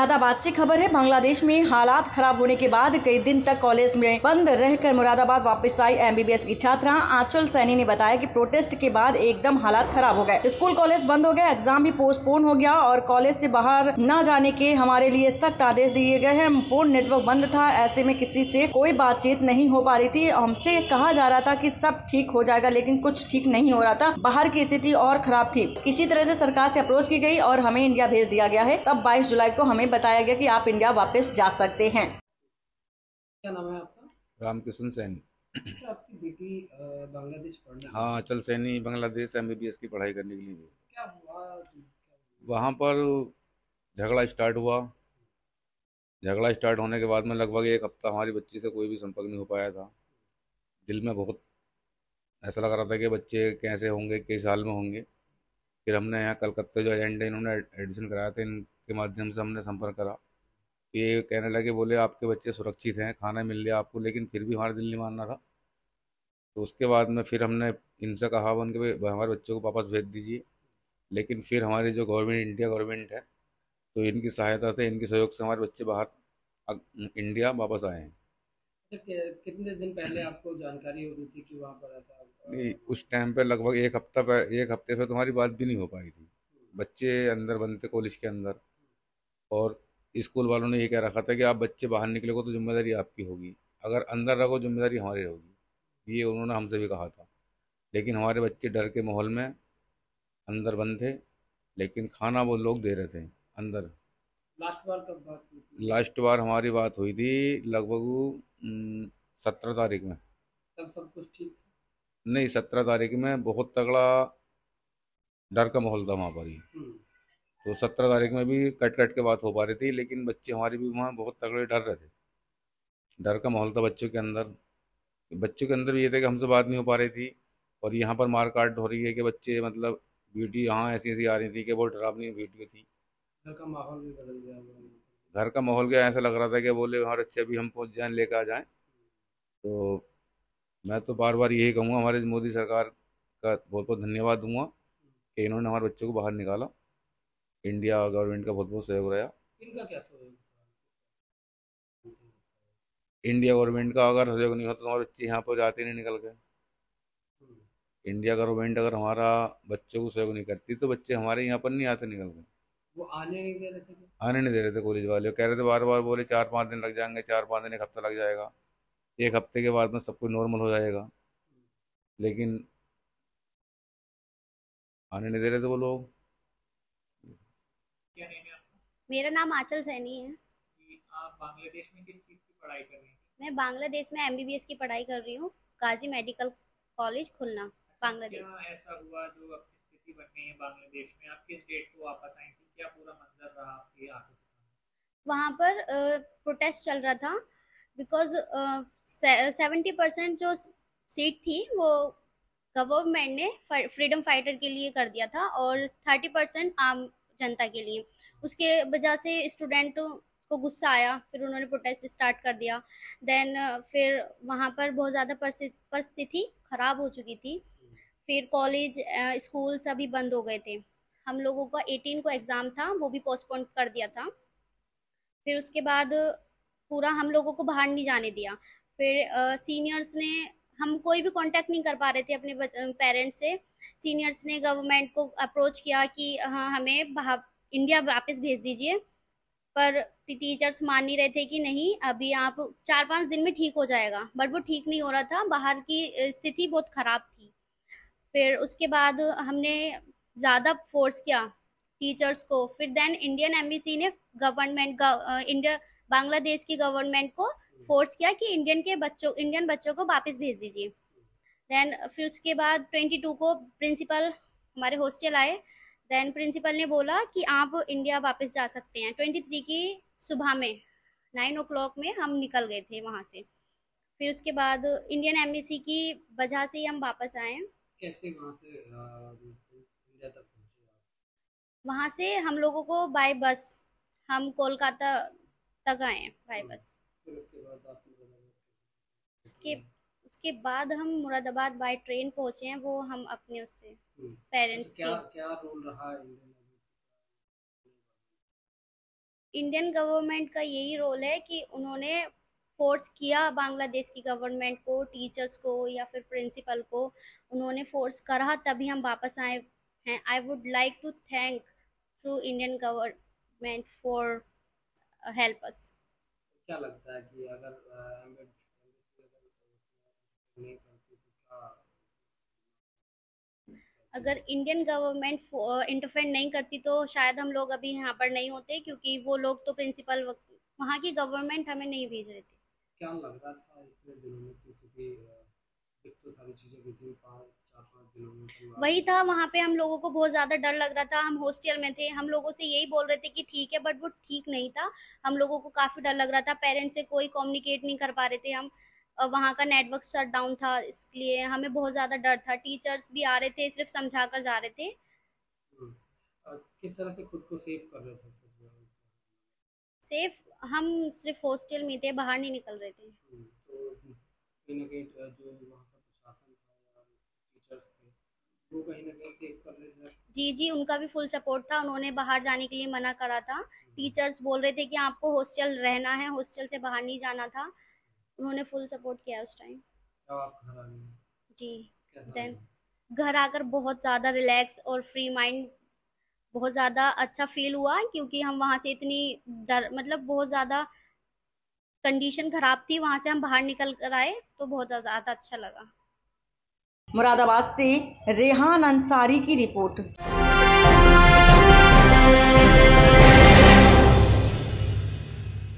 मुरादाबाद से खबर है, बांग्लादेश में हालात खराब होने के बाद कई दिन तक कॉलेज में बंद रहकर मुरादाबाद वापस आई एमबीबीएस की छात्रा। आंचल सैनी ने बताया कि प्रोटेस्ट के बाद एकदम हालात खराब हो गए। स्कूल कॉलेज बंद हो गए एग्ज़ाम भी पोस्टपोन हो गया और कॉलेज से बाहर न जाने के हमारे लिए सख्त आदेश दिए गए हैं। फ़ोन नेटवर्क बंद था, ऐसे में किसी से कोई बातचीत नहीं हो पा रही थी। हमसे कहा जा रहा था कि सब ठीक हो जाएगा, लेकिन कुछ ठीक नहीं हो रहा था। बाहर की स्थिति और खराब थी। किसी तरह से सरकार से अप्रोच की गई और हमें इंडिया भेज दिया गया है। तब बाईस जुलाई को हमें बताया गया कि आप इंडिया वापस जा सकते हैं। क्या नाम है आपका? रामकिशन सैनी। अच्छा, आपकी बेटी बांग्लादेश पढ़ने। हाँ। अचल सैनी बांग्लादेश एमबीबीएस की पढ़ाई करने के लिए क्या हुआ क्या हुआ? वहाँ पर झगड़ा स्टार्ट हुआ। झगड़ा स्टार्ट होने के बाद में लगभग एक हफ़्ता हमारी बच्ची से कोई भी संपर्क नहीं हो पाया था। दिल में बहुत ऐसा लग रहा था कि बच्चे कैसे होंगे किस हाल में होंगे। फिर हमने यहाँ कलकत्ते जो एजेंट है इन्होंने एडमिशन कराया था इनके माध्यम से हमने संपर्क करा। ये कहने लगे बोले आपके बच्चे सुरक्षित हैं खाना मिल लिया आपको लेकिन फिर भी हमारा दिल नहीं मानना था। तो उसके बाद में फिर हमने इनसे कहा उनके हमारे बच्चों को वापस भेज दीजिए। लेकिन फिर हमारी जो गवर्नमेंट इंडिया गवर्नमेंट है तो इनकी सहायता से इनके सहयोग से हमारे बच्चे बाहर इंडिया वापस आए हैं। कितने दिन पहले आपको जानकारी हो रही थी कि वहाँ पर ऐसा नहीं, उस टाइम पे लगभग एक हफ़्ता एक हफ़्ते से तुम्हारी बात भी नहीं हो पाई थी। बच्चे अंदर बंद थे कॉलेज के अंदर। और स्कूल वालों ने ये कह रखा था कि आप बच्चे बाहर निकलेगो तो ज़िम्मेदारी आपकी होगी। अगर अंदर रहो ज़िम्मेदारी हमारी होगी। ये उन्होंने हमसे भी कहा था। लेकिन हमारे बच्चे डर के माहौल में अंदर बंद थे लेकिन खाना वो लोग दे रहे थे अंदर। लास्ट बार कब बात हुई थी? लास्ट बार हमारी बात हुई थी लगभग सत्रह तारीख में। तब सब कुछ ठीक? नहीं सत्रह तारीख में बहुत तगड़ा डर का माहौल था वहाँ पर ही। हम्म, तो सत्रह तारीख में भी कट कट के बात हो पा रही थी लेकिन बच्चे हमारे भी वहाँ बहुत तगड़े डर रहे थे। डर का माहौल था बच्चों के अंदर। बच्चों के अंदर भी ये था कि हमसे बात नहीं हो पा रही थी और यहाँ पर मार काट हो रही है कि बच्चे मतलब वीडियो यहाँ ऐसी ऐसी आ रही थी कि बहुत डरावनी वीडियो थी। घर का माहौल भी बदल गया। घर का माहौल क्या ऐसा लग रहा था कि बोले हमारे बच्चे अभी हम पहुँच जाएँ लेकर आ जाएँ? तो मैं तो बार बार यही कहूँगा हमारे मोदी सरकार का बहुत बहुत धन्यवाद दूँगा कि इन्होंने हमारे बच्चों को बाहर निकाला। इंडिया गवर्नमेंट का बहुत बहुत सहयोग रहा। इनका क्या सहयोग इंडिया गवर्नमेंट का अगर सहयोग नहीं होता तो हमारे बच्चे यहाँ पर जाते नहीं निकल गए। हम्म, इंडिया गवर्नमेंट अगर हमारा बच्चों को सहयोग नहीं करती तो बच्चे हमारे यहाँ पर नहीं आते निकल गए। वो आने नहीं दे रहे थे आने नहीं दे रहे थे कॉलेज वाले। कह रहे थे बार बार बोले चार पाँच दिन लग जाएँगे चार पाँच दिन एक हफ़्ता लग जाएगा। एक हफ़्ते के बाद में सब कुछ नॉर्मल हो जाएगा। लेकिन आने नहीं दे रहे थे वो लोग। क्या नाम है आपका मेरा नाम आंचल सैनी है। आप बांग्लादेश में किस चीज़ की पढ़ाई कर रही हैं? मैं बांग्लादेश में एमबीबीएस की पढ़ाई कर रही हूँ गाजी मेडिकल कॉलेज खुलना बांग्लादेश क्या ऐसा हुआ जो अब स्थिति बन गई है बांग्लादेश में? आप किस डेट को वापस आई थी? क्या पूरा मंजर रहा आपकी आँखों के सामने वहाँ पर प्रोटेस्ट चल रहा था बिकॉज़ सेवेंटी परसेंट जो सीट थी वो गवर्नमेंट ने फ्रीडम फाइटर के लिए कर दिया था और थर्टी परसेंट आम जनता के लिए। उसके वजह से स्टूडेंट को गुस्सा आया, फिर उन्होंने प्रोटेस्ट स्टार्ट कर दिया। देन फिर वहाँ पर बहुत ज़्यादा परिस्थिति खराब हो चुकी थी। फिर कॉलेज स्कूल सभी बंद हो गए थे। हम लोगों का 18 को एग्ज़ाम था, वो भी पोस्टपोन कर दिया था। फिर उसके बाद पूरा हम लोगों को बाहर नहीं जाने दिया। फिर सीनियर्स ने हम कोई भी कांटेक्ट नहीं कर पा रहे थे अपने पेरेंट्स से। सीनियर्स ने गवर्नमेंट को अप्रोच किया कि हाँ हमें इंडिया वापस भेज दीजिए। पर टीचर्स मान नहीं रहे थे कि नहीं, अभी आप चार पाँच दिन में ठीक हो जाएगा। बट वो ठीक नहीं हो रहा था। बाहर की स्थिति बहुत ख़राब थी। फिर उसके बाद हमने ज़्यादा फोर्स किया टीचर्स को। फिर देन इंडियन एम्बेसी ने गवर्नमेंट इंडिया बांग्लादेश की गवर्नमेंट को फोर्स किया कि इंडियन के बच्चों इंडियन बच्चों को वापस भेज दीजिए। देन फिर उसके बाद 22 को प्रिंसिपल हमारे हॉस्टल आए। देन प्रिंसिपल ने बोला कि आप इंडिया वापस जा सकते हैं। 23 की सुबह में नाइन ओ क्लॉक में हम निकल गए थे वहाँ से। फिर उसके बाद इंडियन एम्बेसी की वजह से ही हम वापस आए। कैसे वहाँ से इंडिया तक वहाँ से हम लोगों को बाय बस हम कोलकाता तक आए बाय बस उसके बाद उसके बाद हम मुरादाबाद बाय ट्रेन पहुँचे हैं वो हम अपने उससे हम्म, पेरेंट्स क्या के। क्या रोल रहा इंडियन इंडियन गवर्नमेंट का यही रोल है कि उन्होंने फोर्स किया बांग्लादेश की गवर्नमेंट को टीचर्स को या फिर प्रिंसिपल को। उन्होंने फोर्स करा तभी हम वापस आए हैं। I would like to thank through Indian government for help us क्या लगता है कि अगर तो अगर इंडियन गवर्नमेंट इंटरफेयर नहीं करती तो शायद हम लोग अभी यहाँ पर नहीं होते क्योंकि वो लोग तो प्रिंसिपल वहाँ की गवर्नमेंट हमें नहीं भेज रहे थे। क्या लग रहा था इतने दिनों में क्योंकि एक तो सारी चीज़ें थी पाँच वही था वहाँ पे हम लोगों को बहुत ज़्यादा डर लग रहा था। हम हॉस्टल में थे हम लोगों से यही बोल रहे थे कि ठीक है बट वो ठीक नहीं था। हम लोगों को काफ़ी डर लग रहा था। पेरेंट्स से कोई कम्युनिकेट नहीं कर पा रहे थे हम। वहाँ का नेटवर्क शट डाउन था इसलिए हमें बहुत ज़्यादा डर था। टीचर्स भी आ रहे थे सिर्फ़ समझा कर जा रहे थे। हम्म, किस तरह से खुद को सेव कर रहे थे? सेफ़ हम सिर्फ़ हॉस्टल में थे बाहर नहीं निकल रहे थे। हम्म, तो जो वहाँ का प्रशासन था या टीचर्स थे जी जी, उनका भी फुल सपोर्ट था। उन्होंने बाहर जाने के लिए मना करा था। टीचर्स बोल रहे थे कि आपको हॉस्टल रहना है हॉस्टल से बाहर नहीं जाना था। उन्होंने फुल सपोर्ट किया उस टाइम जी लगा? घर आकर बहुत ज़्यादा रिलैक्स और फ्री माइंड बहुत ज़्यादा अच्छा फील हुआ क्योंकि हम वहाँ से इतनी डर मतलब बहुत ज़्यादा कंडीशन ख़राब थी। वहाँ से हम बाहर निकल कर आए तो बहुत ज़्यादा अच्छा लगा। मुरादाबाद से रेहान अंसारी की रिपोर्ट।